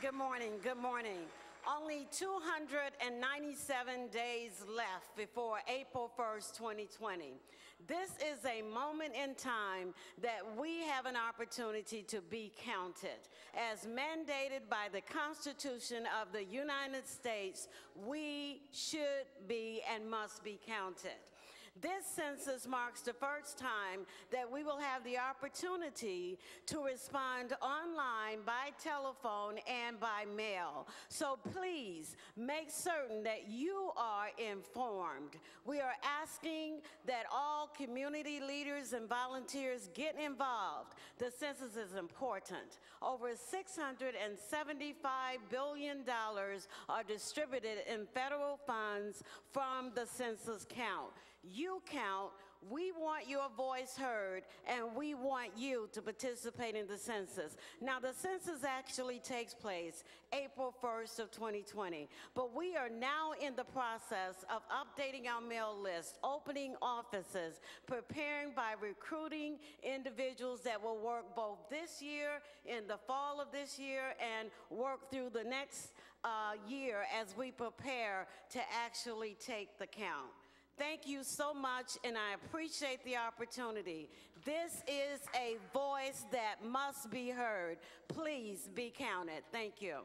Good morning, good morning. Only 297 days left before April 1st, 2020. This is a moment in time that we have an opportunity to be counted. As mandated by the Constitution of the United States, we should be and must be counted. This census marks the first time that we will have the opportunity to respond online, by telephone, and by mail. So please make certain that you are informed. We are asking that all community leaders and volunteers get involved. The census is important. Over $675 billion are distributed in federal funds from the census count. You count. We want your voice heard, and we want you to participate in the census. Now, the census actually takes place April 1st of 2020, but we are now in the process of updating our mail list, opening offices, preparing by recruiting individuals that will work both this year, in the fall of this year, and work through the next uh, year as we prepare to actually take the count. Thank you so much, and I appreciate the opportunity. This is a voice that must be heard. Please be counted. Thank you.